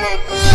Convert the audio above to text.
Musik